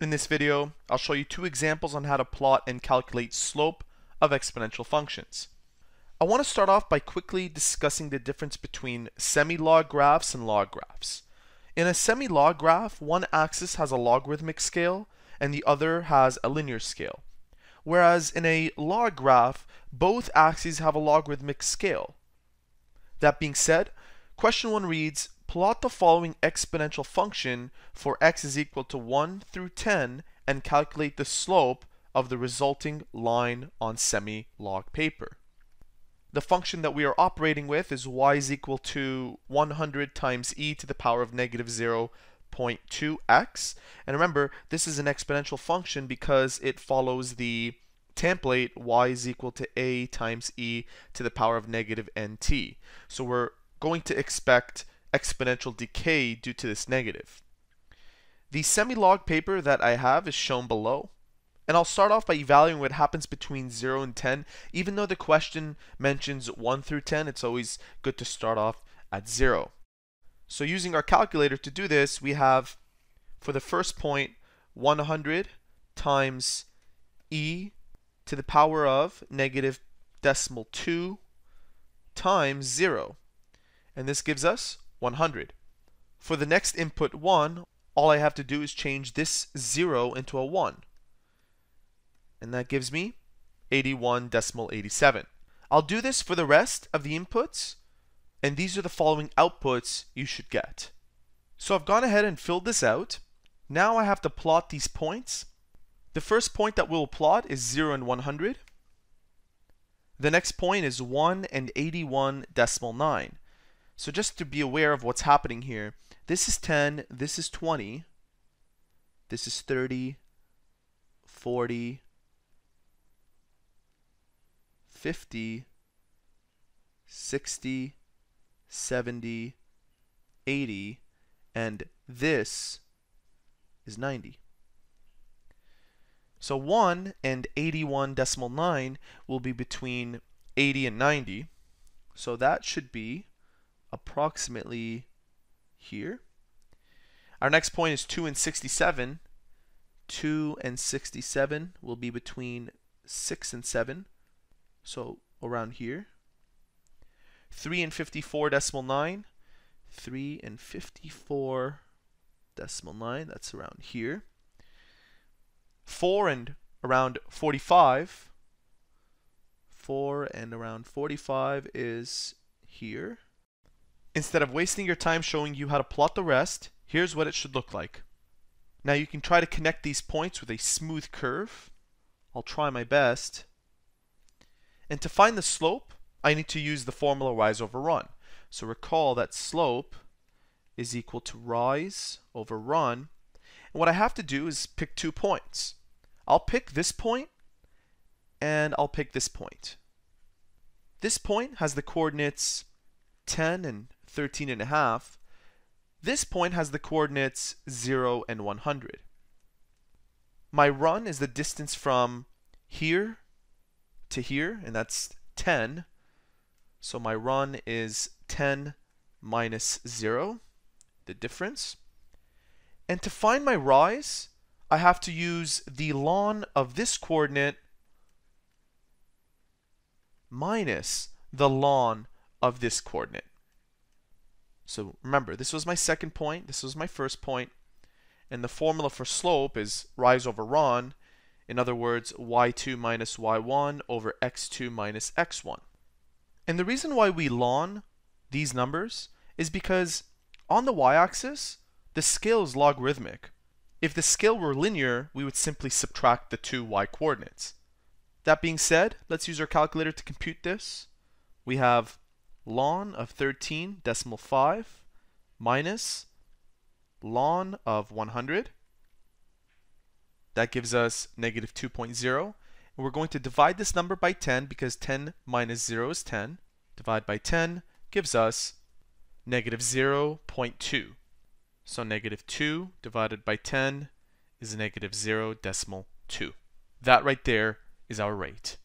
In this video, I'll show you two examples on how to plot and calculate slope of exponential functions. I want to start off by quickly discussing the difference between semi-log graphs and log graphs. In a semi-log graph, one axis has a logarithmic scale and the other has a linear scale. Whereas in a log graph, both axes have a logarithmic scale. That being said, question 1 reads, plot the following exponential function for x is equal to 1 through 10 and calculate the slope of the resulting line on semi-log paper. The function that we are operating with is y is equal to 100 times e to the power of negative 0.2x. And remember, this is an exponential function because it follows the template y is equal to a times e to the power of negative nt. So we're going to expect exponential decay due to this negative. The semi-log paper that I have is shown below. And I'll start off by evaluating what happens between 0 and 10. Even though the question mentions 1 through 10, it's always good to start off at 0. So using our calculator to do this, we have for the first point 100 times e to the power of negative decimal 2 times 0. And this gives us 100. For the next input 1, all I have to do is change this 0 into a 1 and that gives me 81 decimal 87. I'll do this for the rest of the inputs, and these are the following outputs you should get. So I've gone ahead and filled this out. Now I have to plot these points. The first point that we'll plot is 0 and 100. The next point is 1 and 81 decimal 9. So just to be aware of what's happening here, this is 10, this is 20, this is 30, 40, 50, 60, 70, 80, and this is 90. So 1 and 81 decimal 9 will be between 80 and 90. So that should be approximately here. Our next point is 2 and 67. 2 and 67 will be between 6 and 7. So around here. 3 and 54 decimal 9. 3 and 54 decimal 9. That's around here. 4 and around 45. 4 and around 45 is here. Instead of wasting your time showing you how to plot the rest, here's what it should look like. Now you can try to connect these points with a smooth curve. I'll try my best. And to find the slope, I need to use the formula rise over run. So recall that slope is equal to rise over run. And what I have to do is pick two points. I'll pick this point and I'll pick this point. This point has the coordinates 10 and 13 and a half. This point has the coordinates 0 and 100. My run is the distance from here to here, and that's 10. So my run is 10 minus 0, the difference. And to find my rise, I have to use the ln of this coordinate minus the ln of this coordinate. So remember, this was my second point, this was my first point, and the formula for slope is rise over run, in other words, y2 minus y1 over x2 minus x1. And the reason why we ln these numbers is because on the y-axis, the scale is logarithmic. If the scale were linear, we would simply subtract the two y coordinates. That being said, let's use our calculator to compute this. We have ln of 13 decimal 5 minus ln of 100 that gives us negative 2.0. And we're going to divide this number by 10 because 10 minus 0 is 10. Divide by 10 gives us negative 0.2. So negative 2 divided by 10 is negative 0 decimal 2. That right there is our rate.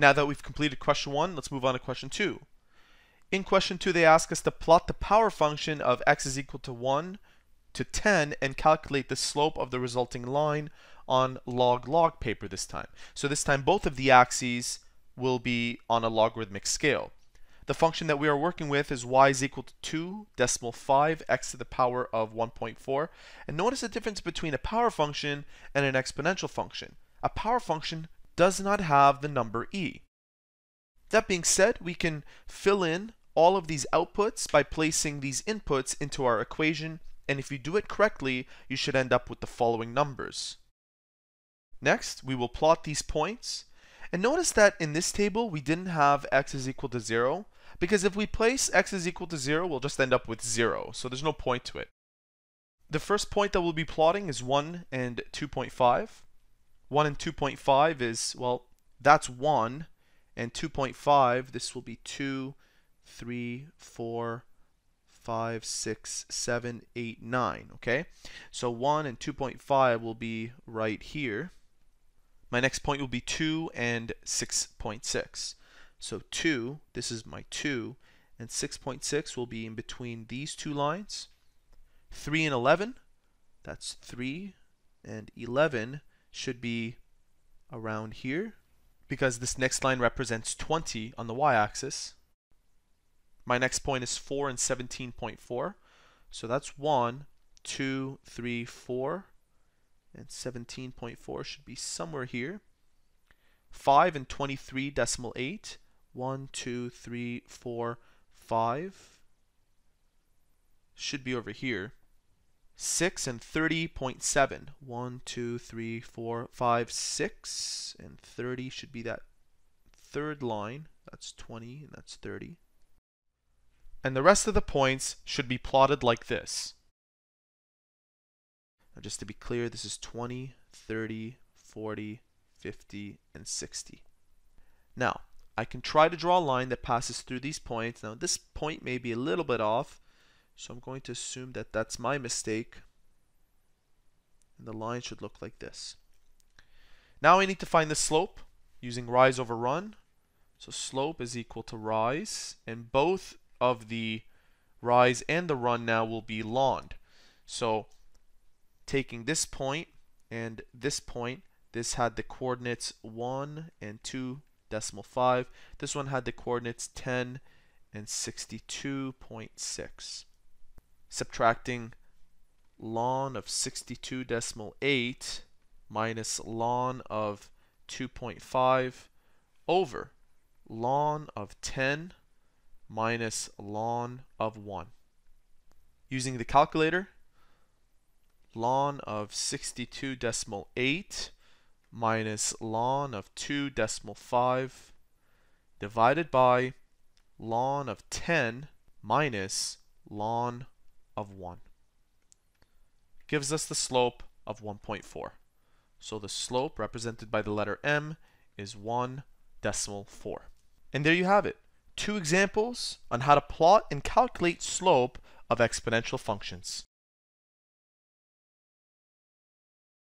Now that we've completed question 1, let's move on to question 2. In question 2, they ask us to plot the power function of x is equal to 1 to 10 and calculate the slope of the resulting line on log-log paper this time. So this time both of the axes will be on a logarithmic scale. The function that we are working with is y is equal to 2 decimal 5 x to the power of 1.4. And notice the difference between a power function and an exponential function. A power function does not have the number e. That being said, we can fill in all of these outputs by placing these inputs into our equation and if you do it correctly, you should end up with the following numbers. Next, we will plot these points. And notice that in this table, we didn't have x is equal to 0, because if we place x is equal to 0, we'll just end up with 0, so there's no point to it. The first point that we'll be plotting is 1 and 2.5. 1 and 2.5 is, well, that's 1, and 2.5, this will be 2, 3, 4, 5, 6, 7, 8, 9. Okay, so 1 and 2.5 will be right here. My next point will be 2 and 6.6. So 2, this is my 2, and 6.6 will be in between these two lines. 3 and 11, that's 3, and 11 should be around here because this next line represents 20 on the y-axis. My next point is 4 and 17.4. So that's 1, 2, 3, 4. And 17.4 should be somewhere here. 5 and 23 decimal 8. 1, 2, 3, 4, 5. Should be over here. 6 and 30.7. 1, 2, 3, 4, 5, 6. And 30 should be that third line. That's 20 and that's 30 and the rest of the points should be plotted like this. Now just to be clear, this is 20, 30, 40, 50, and 60. Now, I can try to draw a line that passes through these points. Now, this point may be a little bit off, so I'm going to assume that that's my mistake. And the line should look like this. Now I need to find the slope using rise over run. So slope is equal to rise, and both of the rise and the run now will be lawned. So taking this point and this point, this had the coordinates 1 and 2 decimal 5. This one had the coordinates 10 and 62.6. Subtracting ln of 62 decimal 8 minus ln of 2.5 over ln of 10 minus ln of 1. Using the calculator, ln of 62 decimal 8 minus ln of 2 decimal 5 divided by ln of 10 minus ln of 1 gives us the slope of 1.4. So the slope represented by the letter m is 1 decimal 4. And there you have it two examples on how to plot and calculate slope of exponential functions.